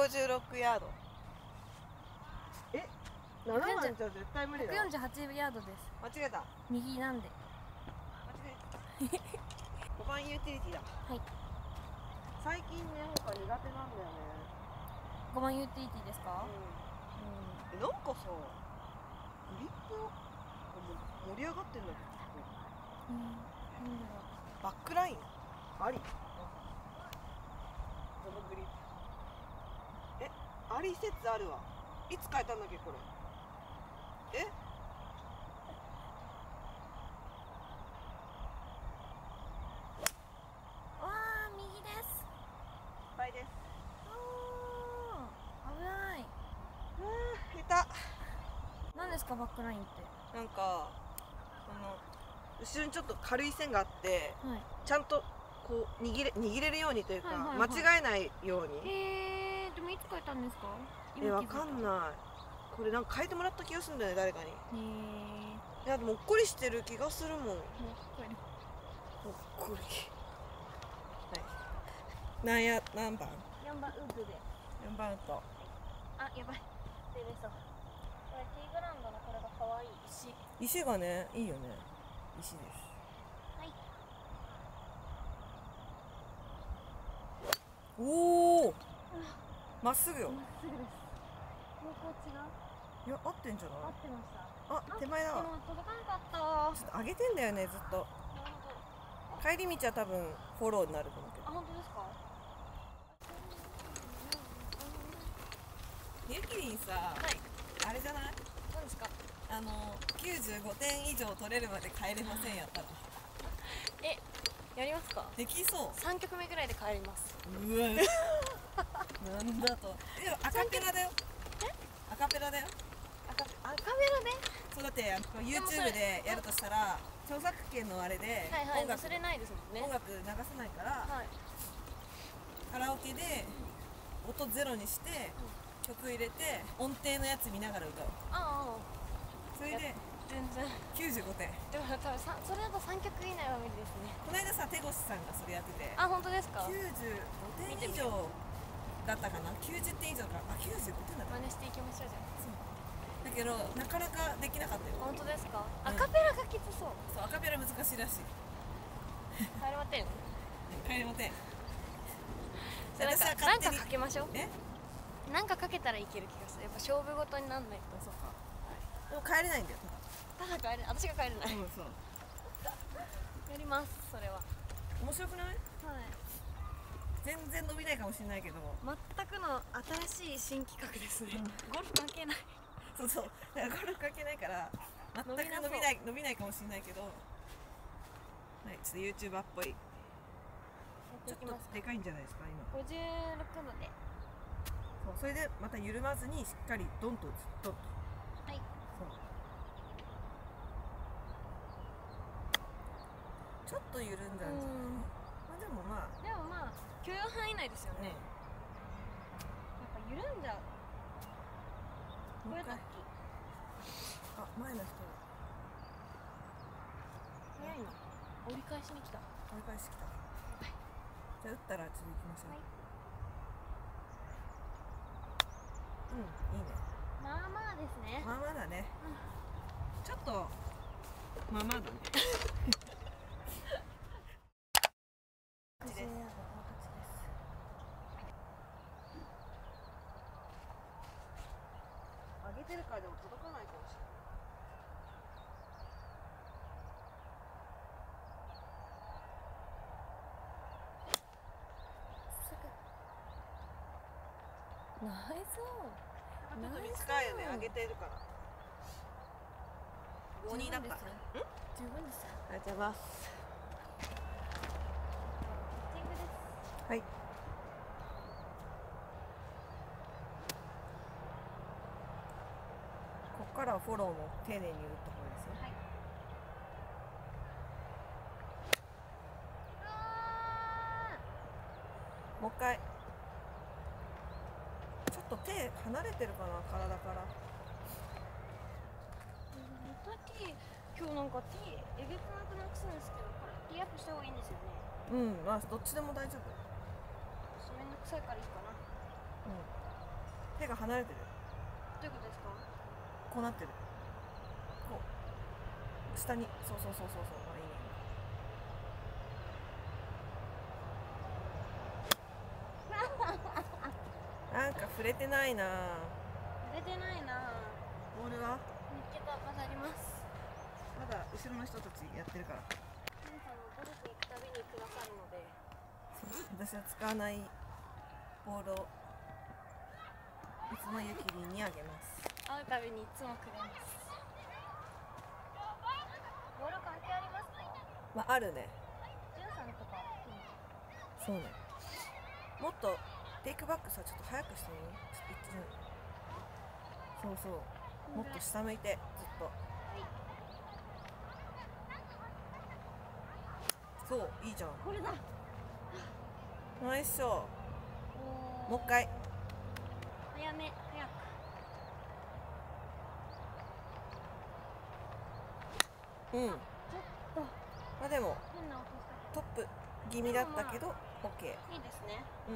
156ヤード。え7番じゃ絶対無理だ。わ148ヤードです。間違えた。右なんで。間違えた。5番ユーティリティだ。はい。最近ねなんか苦手なんだよね。5番ユーティリティですか、うん。えなんかさグリップも盛り上がってんだけどうん、バックライン？あり。このグリップ。えあり説あるわ。いつ変えたんだっけこれ？え？うわー右です。いっぱいです。あー危ない。下何ですかバックラインって？手なんかその後ろにちょっと軽い線があってはい。ちゃんとこう握れ握れるようにというか、はいはいはい間違えないようにいつ書いたんですか？えわかんいない。これなんか変えてもらった気がするんだよね誰かに。へえいやもっこりしてる気がするもん。もっもうこれこり。はい。なんや何番？4番ウッドで。4番とあやばい。出れそう。これティーグラウンドのこれが可愛い。石。石がねいいよね。石です。はい。おおまっすぐよ。まっすぐです。方向違ういや合ってんじゃない？合ってました。あ手前だ。わ届かなかった。ちょっと上げてんだよねずっと。なるほど帰り道は多分フォローになると思うけど。あ本当ですか？ゆきりんさ、はい。あれじゃない？何ですか？あの95点以上取れるまで帰れませんやったら。えやりますか？できそう。3曲目ぐらいで帰ります。うわなんだと。でもアカペラだよ。アカペラだよ。赤赤ベラでそうだって YouTube でやるとしたら著作権のあれではいはい音楽,、忘れないですもんね。音楽流さないからはい。カラオケで音ゼロにして曲入れて音程のやつ見ながら歌う。ああ。それで全然。95点。でも多分さそれだと3曲以内は無理ですね。この間さ手越さんがそれやってて。あ本当ですか？95点以上だったかな？90点以上かあ95点だった真似していきましょうじゃだけどなかなかできなかったよ。あ本当ですか？うん。アカペラがきつそう。そうアカペラ難しいらしい。帰れません？帰りません。なんかなんかかけましょう？え？なんかかけたらいける気がする。やっぱ勝負事になんないと。そうか。でも帰れないんだよ。ただ帰れ私が帰れない。うんやりますそれは。は面白くない？い全然伸びないかもしれないけど。全くの新しい新企画ですね、ゴルフ関係ない。そうそう。だからゴルフ関係ないから全く伸びない伸びないかもしれないけど。はいちょっと YouTuber っぽい。ちょっとでかいんじゃないですか今。56度で。そうそれでまた緩まずにしっかりドンとドンと。はい。そう。ちょっと緩んだんじゃない、うでもまあでもまあ許容範囲内ですよね。ねやっぱ緩んじゃう。これもう一回。ラッキーあ前の人。早いな。折り返しに来た。折り返してきた。じゃあ打ったら次行きましょう、はい。うんいいね。まあまあですね。まあまだね、ちょっとまあまだね 60ヤード上げてるからでも届かないかもしれないナイスちょっと短いよね上げてるから5人だった十分ですよ十分ですありがとうございますッチングですはいここからはフォローも丁寧に打った方がいいですよ。はい。もう一回。ちょっと手離れてるかな体から。また T 今日なんか T えげつなくなくすんですけどこれ T アップした方がいいんですよね。うんまあどっちでも大丈夫。めんどくさいからいいかな。うん。手が離れてる。どういうことですか？こうなってる。こう。下に。そうそうそうそうそう。あいいね なんか触れてないな。出てないな。ボールは？見つけたまだあります。まだ後ろの人たちやってるから。皆さゴルフ行くたびにくださるので。私は使わないボールをいつもゆきりんにあげます会うたびにいつもくれますボール関係あります。かまああるね。ジュンさんとかそうね。もっとテイクバックさちょっと早くしてみちょっと一そうそう。もっと下向いてずっと。はいそういいじゃん。これだ。ナイスショー。もう一回。早め早くうん。ちょっと。まあでもトップ気味だったけど OK いいですね。う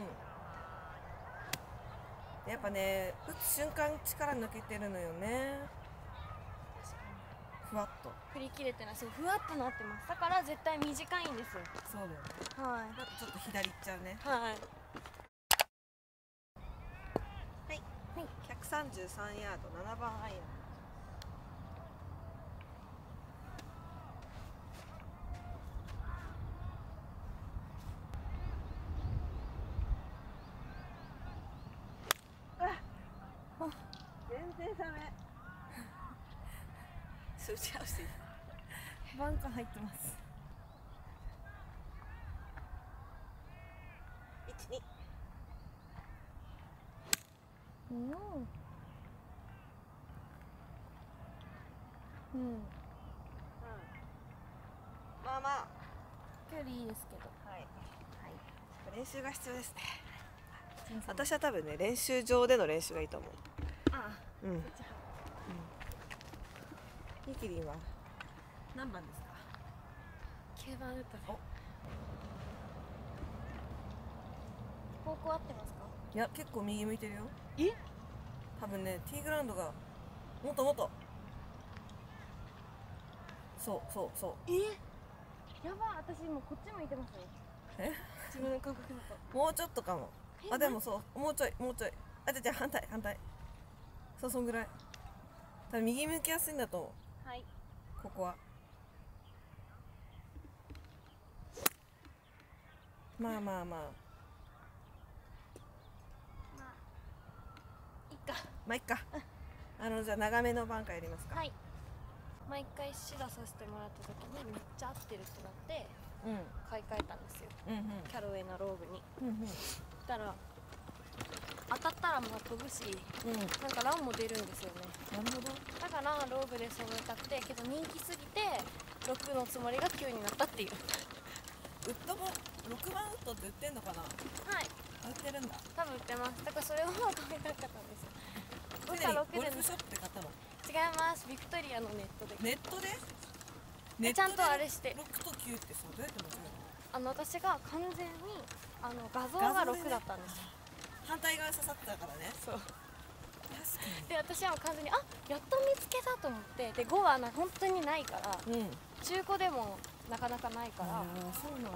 ん。やっぱね打つ瞬間力抜けてるのよね。ふわっと。に振り切れてない。そうふわっとなってます。だから絶対短いんですよ。そうだよね。はい。だとちょっと左行っちゃうね。はい。はい、はい、133ヤード7番アイアン全然ダメ。打ち合わせ。バンカー入ってます。12うん。うん。まあまあ。距離いいですけど。はい、練習が必要ですね。私は多分ね練習場での練習がいいと思う。あうん。あじゃあゆきりんは？何番ですか？9番ウッドお。方向合ってますか？いや結構右向いてるよ。え？多分ねティーグラウンドがもっともっと。そうそうそう。え？やばい私もうこっち向いてますねえ？自分の感覚だと。もうちょっとかも。えあでもそうもうちょいもうちょい。あじゃじゃ反対反対そうそんぐらい。多分右向きやすいんだと思う。はい。ここは。まあまあまあ。まあいっか。まあいっか。あのじゃあ長めのバンカーやりますか。はい。毎回シダさせてもらった時にめっちゃ合ってるってなってうん。買い替えたんですよ。うんキャロウェイのローブに。うんうん。したら当たったらまあ飛ぶしうん。うんなんかランも出るんですよね。なるほど。だからローブで揃えたくてけど人気すぎて6のつもりが9になったっていう。ウッドも6番ウッドって売ってんのかな？はい。売ってるんだ。多分売ってます。だからそれを買いたかったんですよ。5常にか6でゴルフショップで買ったの？違います。ビクトリアのネットで。ネットで？えちゃんとあれして。6と9ってさどうやって間違あの私が完全にあの画像が画像でね。6だったんですよ。えるの反対側刺さってたからね。そう。で私はもう完全にあやっと見つけたと思って。で5はな本当にないからにうん。中古でもなかなかないから。あ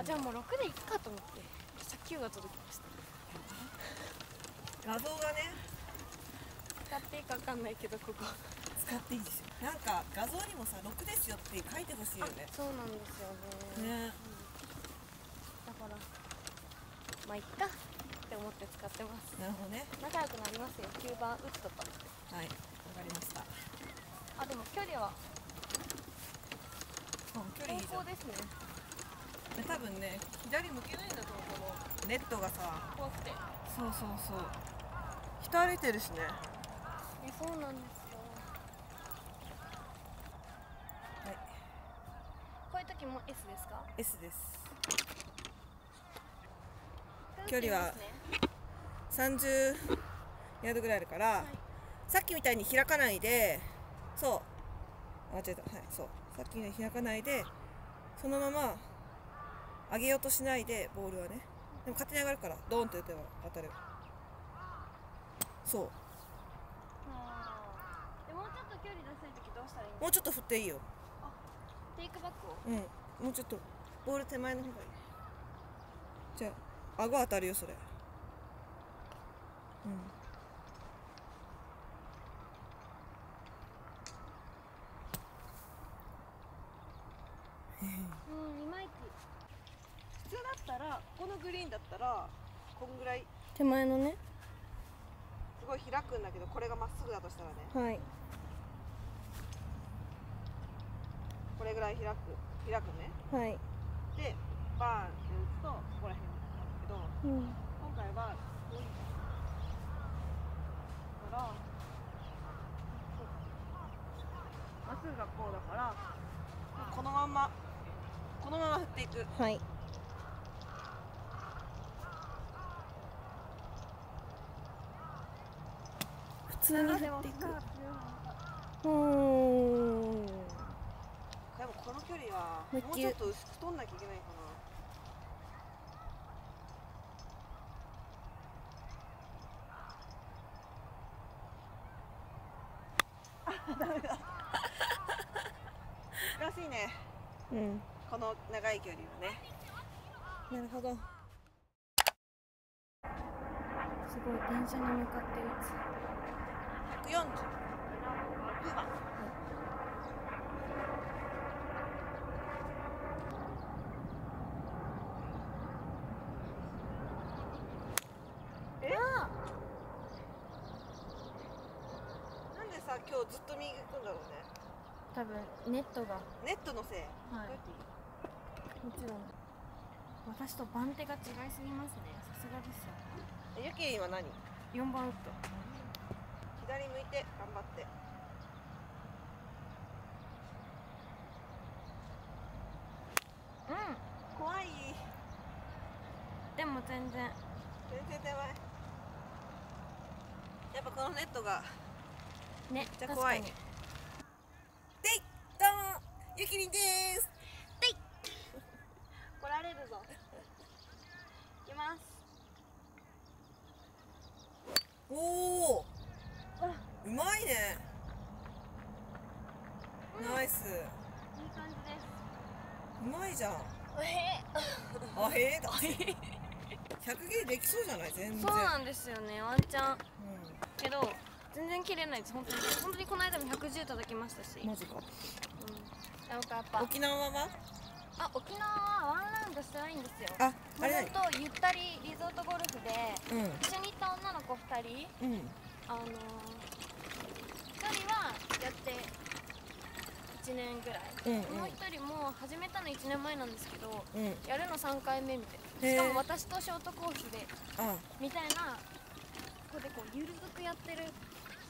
じゃあもう6でいっかと思って。そしたら9が届きました。画像がね。使っていいか分かんないけどここ。使っていいですよ。なんか画像にもさ6ですよって書いてほしいよね。そうなんですよね。ね。だからまあいっかって思って使ってます。なるほどね。仲良くなりますよ。9番ウッドとはいわかりました。あでも距離は？うん距離いいじですね。で多分ね左向けないんだと思う。このネットがさ。怖くて。そうそうそう。人歩いてるしね。えそうなんですよ。はいこういう時も S ですか S です距離は30ヤードぐらいあるから、はいさっきみたいに開かないでそう。あ間違えたはいそう。さっきみたいに開かないでそのまま上げようとしないでボールはね。でも勝手に上がるからドーンって打てば当たる。そう。距離出せるときどうしたらいいのもうちょっと振っていいよ。テイクバックを？うん。もうちょっとボール手前の方がいい。じゃあ顎当たるよそれ。うん。うんいまいち普通だったらこのグリーンだったらこんぐらい。手前のね。すごい開くんだけどこれがまっすぐだとしたらね。はい。これぐらい開く。開くね。はい。でバーンって打つとここら辺うん。今回はこういうからまっすぐがこうだからこのまんまこのまま振っていく。はい。普通に振っていく。うー。んでもこの距離はもうちょっと薄く取んなきゃいけないかなあダメだ難しいね。うん。この長い距離はね。なるほど。すごい電車に向かってる。146番えなんでさ今日ずっと右行くんだろうね多分ネットが。ネットのせい、はい。もちろん。私と番手が違いすぎますね。さすがですよ。えゆきりんは何？4番ウッド。左向いて頑張って。うん。怖い。でも全然。全然手前やっぱこのネットがねじゃあ怖い。確かでいどうもゆきりんです。に来られるぞ。いきます。おおあうまいね。ナイス。いい感じです。うまいじゃん。えあへえだ100ゲーできそうじゃない？全然。そうなんですよねワンチャンうけど全然切れないです。本当に。本当にこの間も110叩きましたし、んマジか沖縄は？あ沖縄はワンラウンドしてないんですよ。ああれとゆったりリゾートゴルフで何一緒に行った女の子2人。うん。うんあのー、1人はやって1年ぐらい、うんうん。もう1人も始めたの1年前なんですけどうん。やるの3回目みたいな。しかも私とショートコースであみたいなここでこうゆるくやってる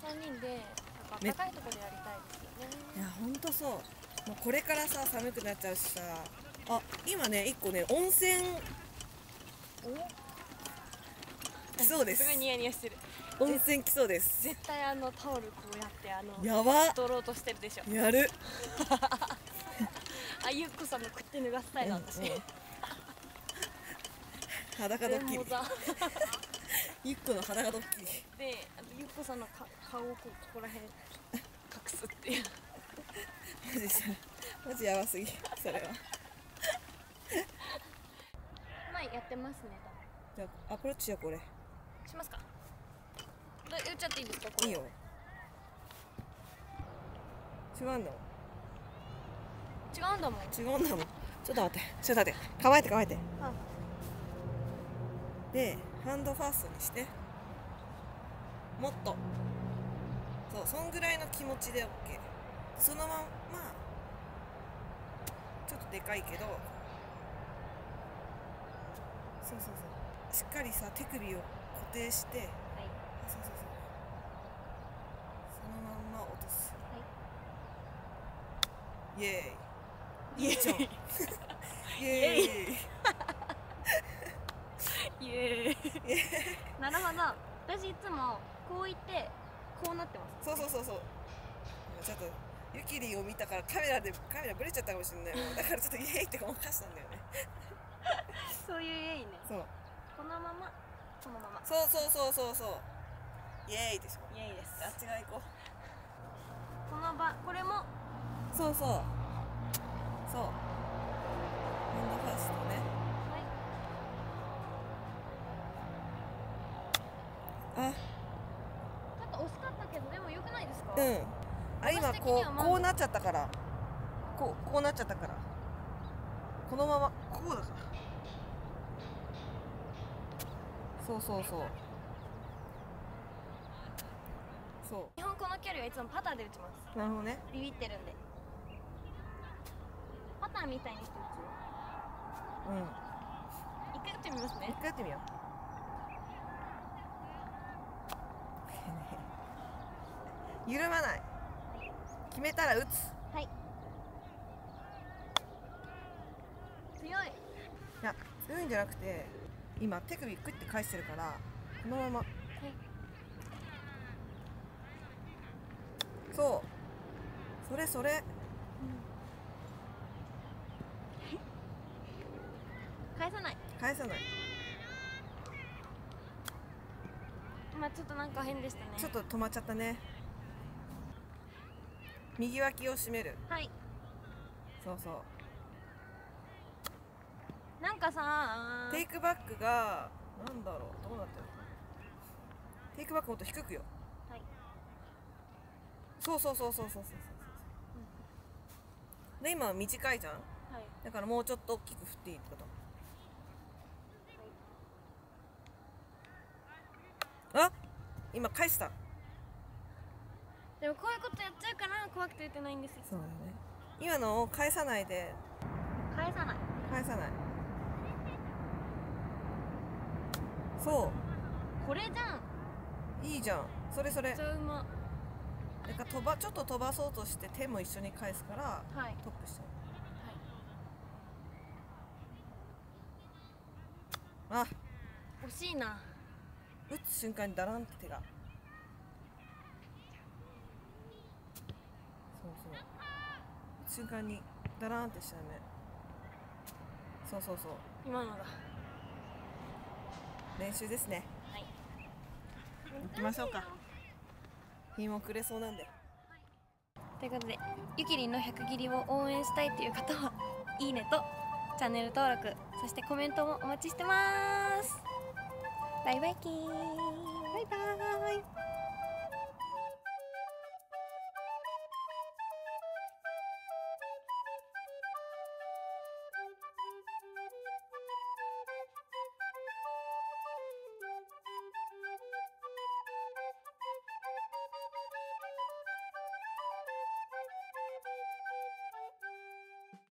3人でなんか暖かいところでやりたいですよね。いやほんとそうもうこれからさ寒くなっちゃうしさ。あ今ね一個ね温泉。来そうです。すごいニヤニヤしてる。温泉来そうです。絶対あのタオルこうやってあのやば。取ろうとしてるでしょ。やる。あゆっこさんの食って脱がすスタイル私、うんうん。裸ドッキリ。全モザ一個の裸ドッキリ。でゆっこさんのか顔をここら辺隠すっていうマジさマジやばすぎそれは。まあやってますねじゃあアプローチしようこれしますか。で打っちゃっていいですかこれ。いいよ。違うんだも違うんだもん。ん違うんだもん。ちょっと待って。ちょっと待って。構えて構えて。あ。でハンドファーストにして。もっと。そうそんぐらいの気持ちで OK そのままちょっとでかいけどそうそうそう。しっかりさ手首を固定してはい。そうそうそう。そのまんま落とす、イエーイ。いいじゃんイエーイ。イエーイ。なるほど。私いつもこういってこうなってます。そうそうそうそう。ちょっとユキリを見たからカメラでカメラブレちゃったかもしれない。だからちょっとイエーイってごまかしたんだよね。そういうイエーイね。そう。このままこのまま。そうそうそうそうそう。イエーイでしょ。イエーイです。あっち側行ここの場これもそうそう。そう。ハンドファーストね。はい。あ。ちょっと惜しかったけどでも良くないですか？うんあ今こうこうなっちゃったから。こうこうなっちゃったから。このままこうだから。そうそうそう。そ日本この距離はいつもパターで打ちます。うなるほどね。ビビってるんで。パターみたいにして打うん。つ一回打ってみます一ね回やってみよう。緩まない決めたら打つ。はい。強い。いや強いんじゃなくて今手首クッて返してるからこのまま。そう。それそれ。返さない。返さない。まあちょっとなんか変でしたね。ちょっと止まっちゃったね右脇を締める。はい。そうそう。なんかさテイクバックがなんだろう。どうなってるテイクバックもっと低くよ。はい。そうそうそうそうそうそうそう。で今は短いじゃん。はい。だからもうちょっと大きく振っていいってこと。あ今返したでもこういうことやっちゃうから怖くて打てないんですよ。そうだね。今のを返さないで。返さない。返さない。そこれじゃん。ういいじゃん。それそれ。めっちゃうま。なんか飛ばちょっと飛ばそうとして手も一緒に返すからはい。トップしてあ。惜しいな。打つ瞬間にダランって手がそう瞬間にダランってしたよね。そうそうそう。今のだ。練習ですね。はい。行きましょうか。日も暮れそうなんで。ということでゆきりんの100切りを応援したいという方は いいねとチャンネル登録そしてコメントもお待ちしてます。バイバイキー